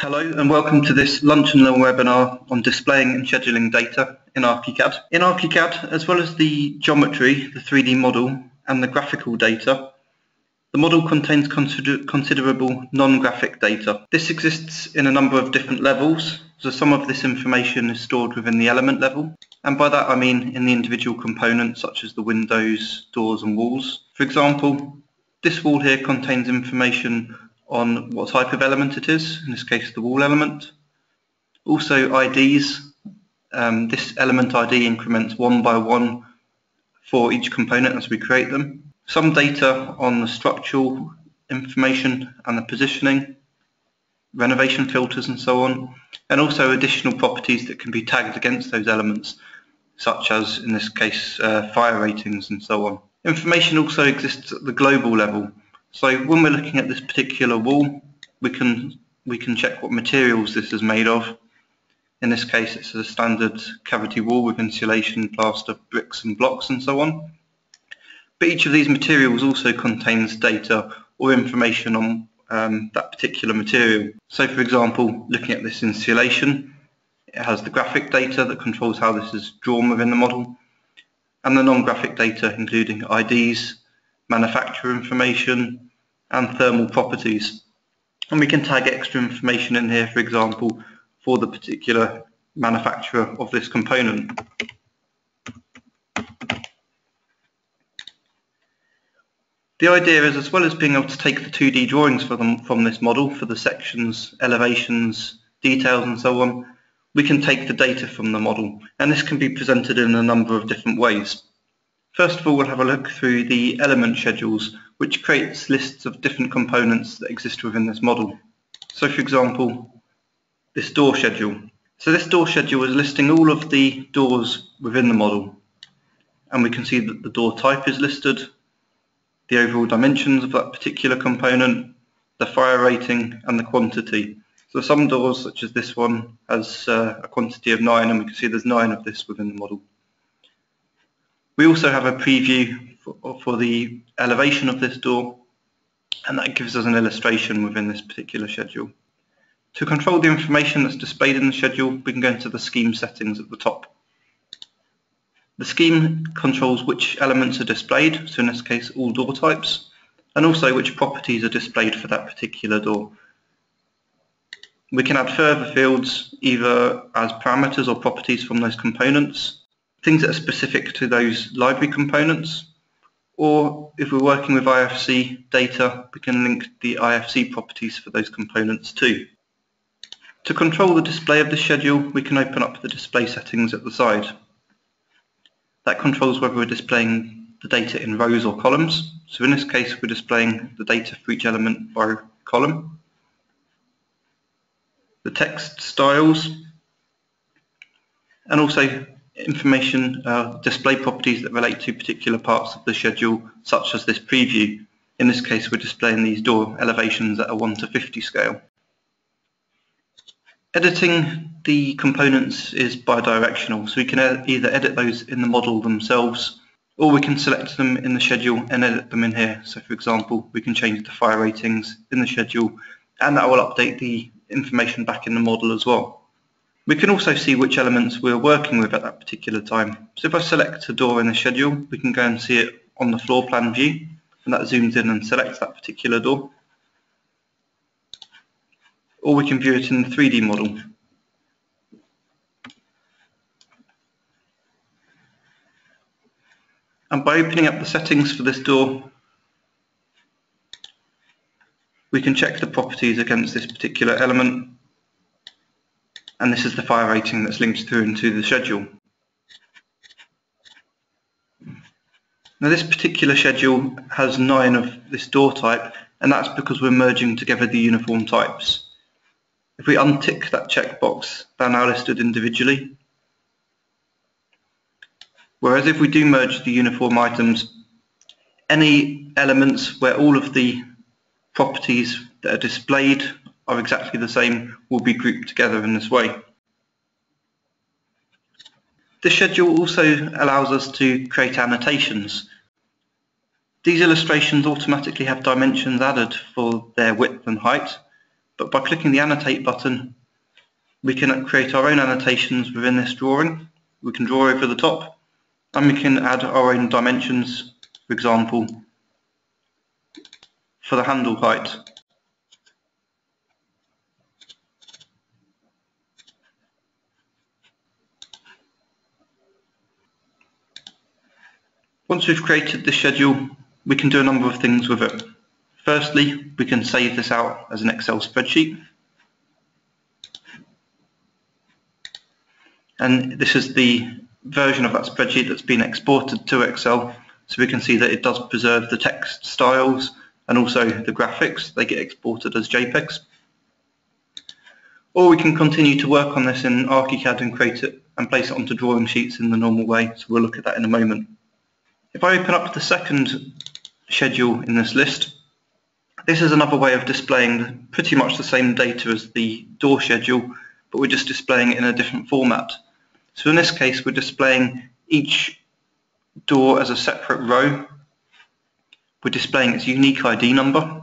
Hello and welcome to this Lunch and Learn webinar on displaying and scheduling data in ArchiCAD. In ArchiCAD, as well as the geometry, the 3D model and the graphical data, the model contains consider considerable non-graphic data. This exists in a number of different levels, so some of this information is stored within the element level, and by that I mean in the individual components such as the windows, doors and walls. For example, this wall here contains information on what type of element it is, in this case the wall element. Also IDs, um, this element ID increments one by one for each component as we create them. Some data on the structural information and the positioning, renovation filters and so on, and also additional properties that can be tagged against those elements, such as in this case uh, fire ratings and so on. Information also exists at the global level, so when we're looking at this particular wall, we can we can check what materials this is made of. In this case, it's a standard cavity wall with insulation, plaster, bricks and blocks and so on. But each of these materials also contains data or information on um, that particular material. So for example, looking at this insulation, it has the graphic data that controls how this is drawn within the model, and the non-graphic data including IDs, manufacturer information, and thermal properties. And we can tag extra information in here, for example, for the particular manufacturer of this component. The idea is as well as being able to take the 2D drawings them from this model for the sections, elevations, details and so on, we can take the data from the model and this can be presented in a number of different ways. First of all, we'll have a look through the element schedules, which creates lists of different components that exist within this model. So for example, this door schedule. So this door schedule is listing all of the doors within the model. And we can see that the door type is listed, the overall dimensions of that particular component, the fire rating and the quantity. So some doors, such as this one, has uh, a quantity of 9 and we can see there's 9 of this within the model. We also have a preview for, for the elevation of this door and that gives us an illustration within this particular schedule. To control the information that's displayed in the schedule, we can go into the scheme settings at the top. The scheme controls which elements are displayed, so in this case all door types, and also which properties are displayed for that particular door. We can add further fields either as parameters or properties from those components, things that are specific to those library components. Or if we're working with IFC data, we can link the IFC properties for those components too. To control the display of the schedule, we can open up the display settings at the side. That controls whether we're displaying the data in rows or columns. So in this case, we're displaying the data for each element by column. The text styles, and also information uh, display properties that relate to particular parts of the schedule, such as this preview. In this case, we're displaying these door elevations at a 1 to 50 scale. Editing the components is bidirectional, so we can either edit those in the model themselves, or we can select them in the schedule and edit them in here. So for example, we can change the fire ratings in the schedule, and that will update the information back in the model as well. We can also see which elements we're working with at that particular time. So if I select a door in the schedule, we can go and see it on the floor plan view, and that zooms in and selects that particular door. Or we can view it in the 3D model. And by opening up the settings for this door, we can check the properties against this particular element and this is the fire rating that's linked through into the schedule. Now this particular schedule has nine of this door type and that's because we're merging together the uniform types. If we untick that checkbox, they're now listed individually. Whereas if we do merge the uniform items, any elements where all of the properties that are displayed are exactly the same will be grouped together in this way. The schedule also allows us to create annotations. These illustrations automatically have dimensions added for their width and height, but by clicking the annotate button we can create our own annotations within this drawing. We can draw over the top and we can add our own dimensions, for example, for the handle height. Once we've created the schedule, we can do a number of things with it. Firstly, we can save this out as an Excel spreadsheet. And this is the version of that spreadsheet that's been exported to Excel. So we can see that it does preserve the text styles and also the graphics. They get exported as JPEGs. Or we can continue to work on this in ArchiCAD and create it and place it onto drawing sheets in the normal way. So we'll look at that in a moment. If I open up the second schedule in this list, this is another way of displaying pretty much the same data as the door schedule, but we're just displaying it in a different format. So in this case, we're displaying each door as a separate row. We're displaying its unique ID number,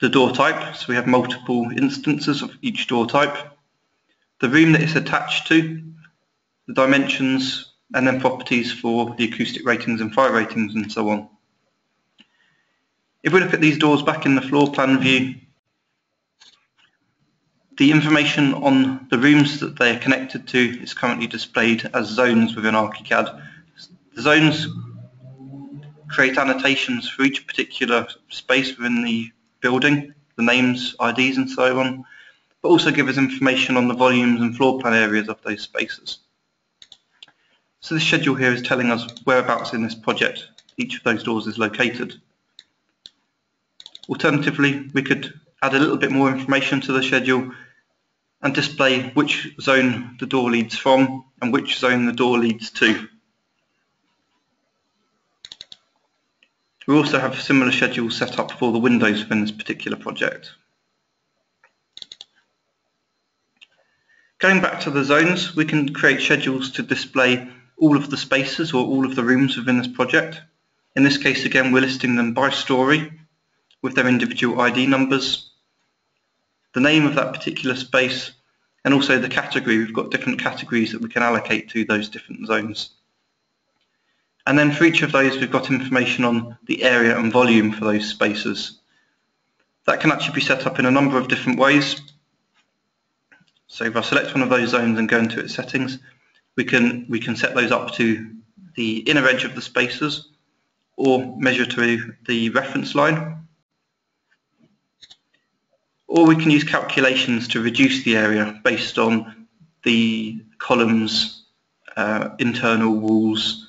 the door type, so we have multiple instances of each door type, the room that it's attached to, the dimensions, and then properties for the acoustic ratings and fire ratings and so on. If we look at these doors back in the floor plan view, the information on the rooms that they are connected to is currently displayed as zones within ArchiCAD. The zones create annotations for each particular space within the building, the names, IDs and so on, but also give us information on the volumes and floor plan areas of those spaces. So this schedule here is telling us whereabouts in this project each of those doors is located. Alternatively, we could add a little bit more information to the schedule and display which zone the door leads from and which zone the door leads to. We also have a similar schedule set up for the windows within this particular project. Going back to the zones, we can create schedules to display all of the spaces or all of the rooms within this project. In this case, again, we're listing them by story with their individual ID numbers, the name of that particular space, and also the category. We've got different categories that we can allocate to those different zones. And then for each of those, we've got information on the area and volume for those spaces. That can actually be set up in a number of different ways. So if I select one of those zones and go into its settings, we can we can set those up to the inner edge of the spaces or measure to the reference line or we can use calculations to reduce the area based on the columns, uh, internal walls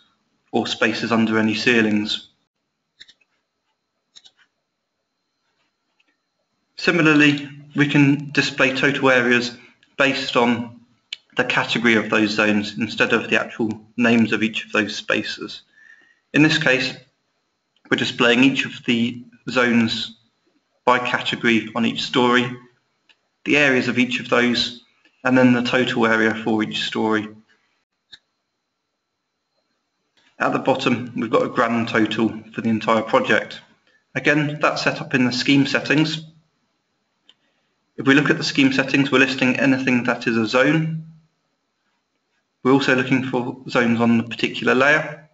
or spaces under any ceilings. Similarly, we can display total areas based on the category of those zones instead of the actual names of each of those spaces. In this case, we're displaying each of the zones by category on each story, the areas of each of those, and then the total area for each story. At the bottom, we've got a grand total for the entire project. Again, that's set up in the scheme settings. If we look at the scheme settings, we're listing anything that is a zone we're also looking for zones on the particular layer.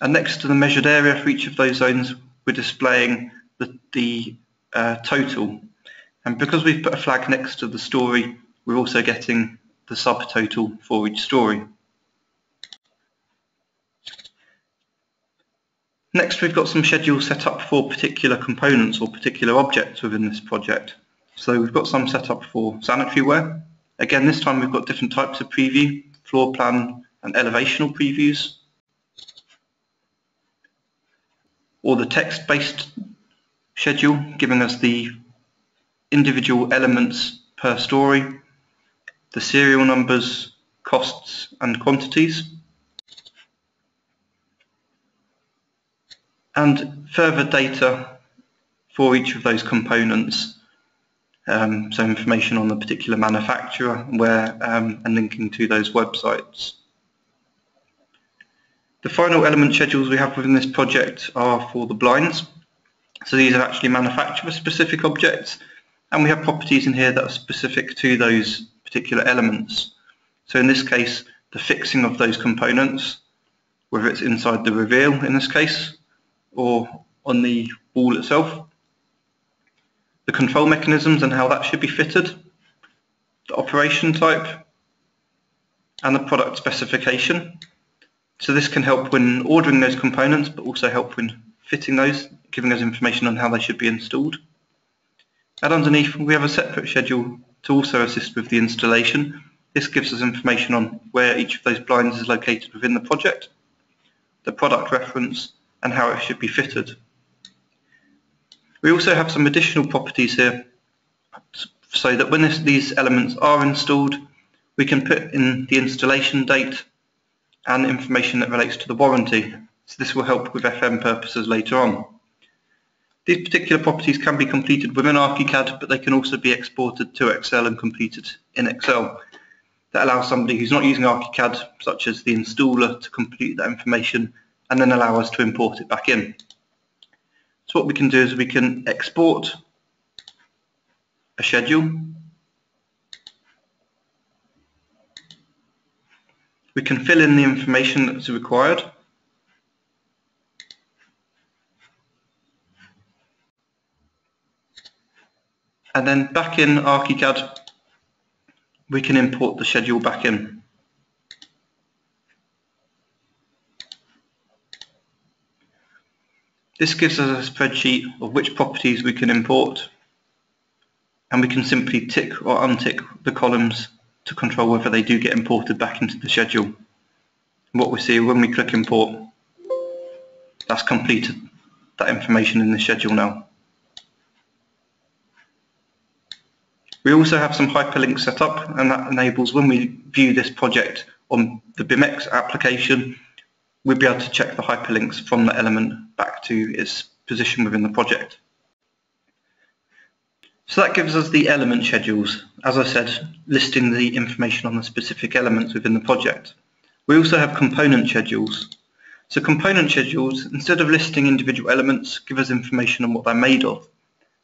And next to the measured area for each of those zones, we're displaying the, the uh, total. And because we've put a flag next to the story, we're also getting the subtotal for each story. Next, we've got some schedules set up for particular components or particular objects within this project. So we've got some set up for sanitary ware, Again, this time we've got different types of preview, floor plan and elevational previews. Or the text-based schedule, giving us the individual elements per story, the serial numbers, costs and quantities. And further data for each of those components um, so information on the particular manufacturer where um, and linking to those websites. The final element schedules we have within this project are for the blinds. So these are actually manufacturer specific objects and we have properties in here that are specific to those particular elements. So in this case, the fixing of those components, whether it's inside the reveal in this case, or on the wall itself, the control mechanisms and how that should be fitted, the operation type, and the product specification. So this can help when ordering those components, but also help when fitting those, giving us information on how they should be installed. And underneath, we have a separate schedule to also assist with the installation. This gives us information on where each of those blinds is located within the project, the product reference, and how it should be fitted. We also have some additional properties here so that when this, these elements are installed, we can put in the installation date and information that relates to the warranty. So this will help with FM purposes later on. These particular properties can be completed within ArchiCAD, but they can also be exported to Excel and completed in Excel. That allows somebody who's not using ArchiCAD, such as the installer, to complete that information and then allow us to import it back in. So what we can do is we can export a schedule. We can fill in the information that's required. and then back in ArchiCAD we can import the schedule back in. This gives us a spreadsheet of which properties we can import and we can simply tick or untick the columns to control whether they do get imported back into the schedule. What we see when we click import, that's completed that information in the schedule now. We also have some hyperlinks set up and that enables when we view this project on the BIMX application, we'll be able to check the hyperlinks from the element back to its position within the project. So that gives us the element schedules, as I said, listing the information on the specific elements within the project. We also have component schedules. So component schedules, instead of listing individual elements, give us information on what they're made of.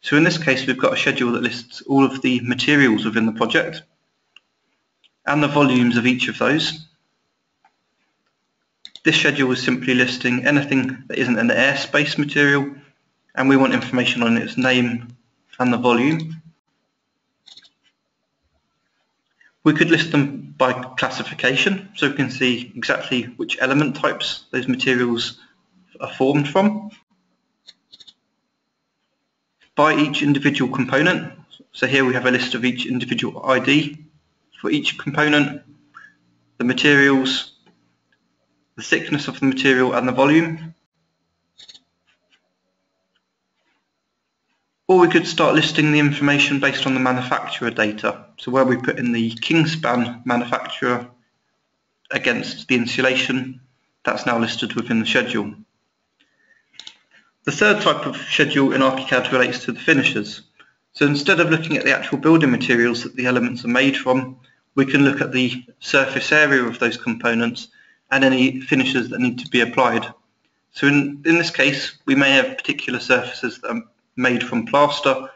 So in this case, we've got a schedule that lists all of the materials within the project and the volumes of each of those. This schedule is simply listing anything that isn't an airspace material and we want information on its name and the volume. We could list them by classification so we can see exactly which element types those materials are formed from by each individual component. So here we have a list of each individual ID for each component, the materials, the thickness of the material and the volume. Or we could start listing the information based on the manufacturer data. So where we put in the Kingspan manufacturer against the insulation, that's now listed within the schedule. The third type of schedule in ArchiCAD relates to the finishes. So instead of looking at the actual building materials that the elements are made from, we can look at the surface area of those components and any finishes that need to be applied. So in, in this case, we may have particular surfaces that are made from plaster,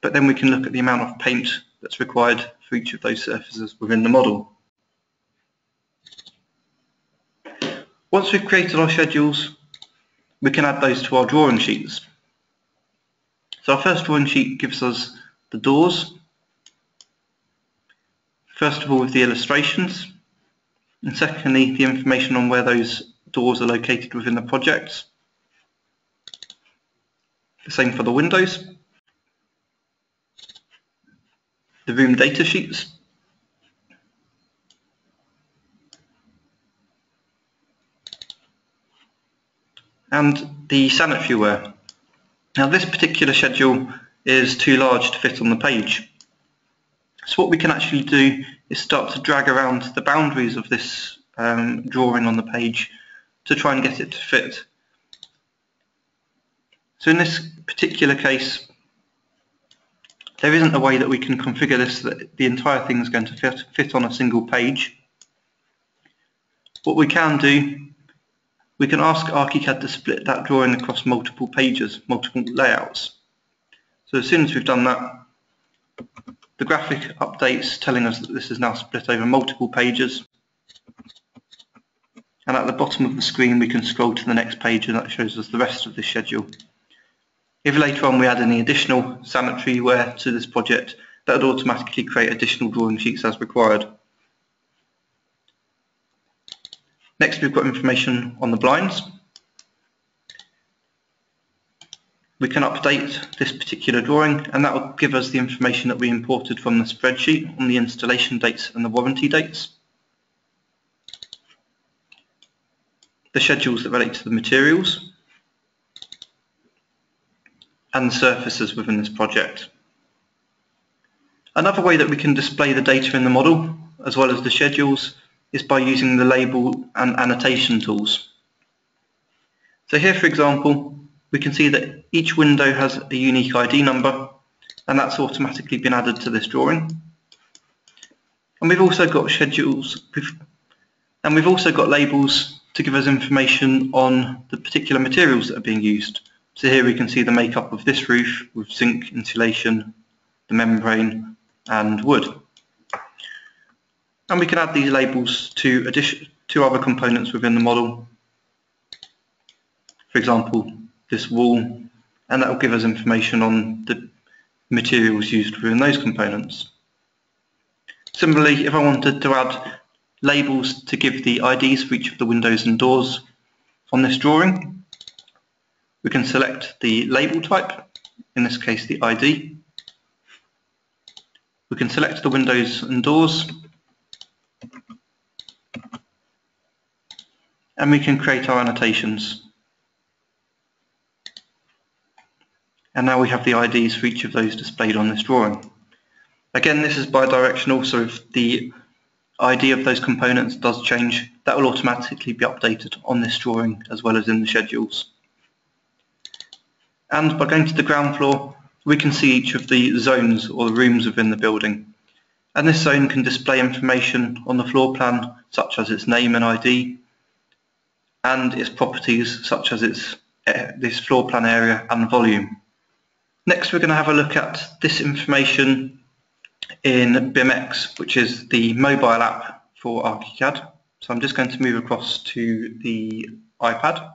but then we can look at the amount of paint that's required for each of those surfaces within the model. Once we've created our schedules, we can add those to our drawing sheets. So our first drawing sheet gives us the doors, first of all with the illustrations, and secondly the information on where those doors are located within the projects. The same for the windows. The room data sheets, and the sanitary ware. Now this particular schedule is too large to fit on the page. So what we can actually do is start to drag around the boundaries of this um, drawing on the page to try and get it to fit. So in this particular case, there isn't a way that we can configure this that the entire thing is going to fit, fit on a single page. What we can do we can ask ArchiCAD to split that drawing across multiple pages, multiple layouts. So as soon as we've done that, the graphic updates telling us that this is now split over multiple pages. And at the bottom of the screen we can scroll to the next page and that shows us the rest of the schedule. If later on we add any additional sanitary ware to this project, that would automatically create additional drawing sheets as required. Next we've got information on the blinds. We can update this particular drawing and that will give us the information that we imported from the spreadsheet on the installation dates and the warranty dates. The schedules that relate to the materials and the surfaces within this project. Another way that we can display the data in the model as well as the schedules is by using the label and annotation tools. So here for example we can see that each window has a unique ID number and that's automatically been added to this drawing. And we've also got schedules and we've also got labels to give us information on the particular materials that are being used. So here we can see the makeup of this roof with zinc, insulation, the membrane and wood. And we can add these labels to, addition, to other components within the model. For example, this wall, and that will give us information on the materials used within those components. Similarly, if I wanted to add labels to give the IDs for each of the windows and doors on this drawing, we can select the label type, in this case the ID. We can select the windows and doors and we can create our annotations. And now we have the IDs for each of those displayed on this drawing. Again, this is bidirectional, so if the ID of those components does change, that will automatically be updated on this drawing as well as in the schedules. And by going to the ground floor, we can see each of the zones or the rooms within the building. And this zone can display information on the floor plan, such as its name and ID, and its properties such as its uh, this floor plan area and volume. Next we're going to have a look at this information in BIMX which is the mobile app for ArchiCAD. So I'm just going to move across to the iPad.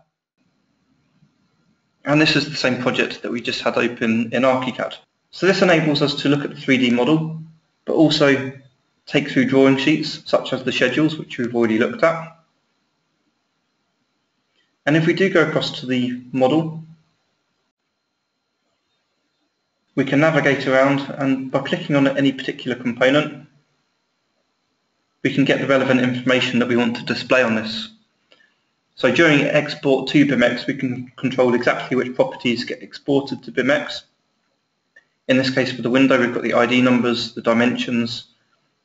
And this is the same project that we just had open in ArchiCAD. So this enables us to look at the 3D model but also take through drawing sheets such as the schedules which we've already looked at and if we do go across to the model, we can navigate around and by clicking on any particular component, we can get the relevant information that we want to display on this. So during export to BIMX, we can control exactly which properties get exported to BIMX. In this case, for the window, we've got the ID numbers, the dimensions.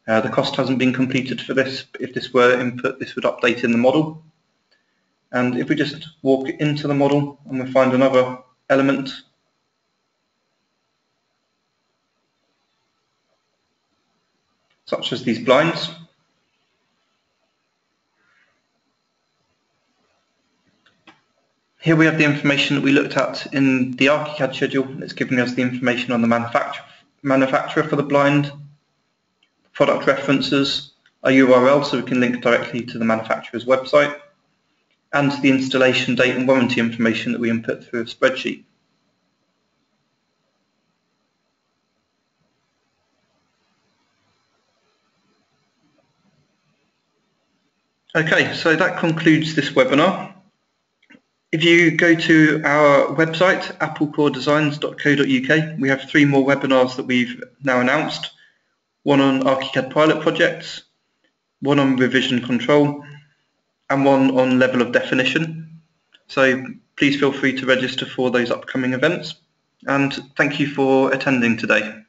Uh, the cost hasn't been completed for this. If this were input, this would update in the model. And if we just walk into the model and we find another element, such as these blinds, Here we have the information that we looked at in the ArchiCAD schedule. It's giving us the information on the manufacturer, manufacturer for the blind, product references, a URL so we can link directly to the manufacturer's website, and the installation date and warranty information that we input through a spreadsheet. Okay, so that concludes this webinar. If you go to our website, applecoredesigns.co.uk, we have three more webinars that we've now announced. One on ArchiCAD pilot projects, one on revision control, and one on level of definition. So please feel free to register for those upcoming events and thank you for attending today.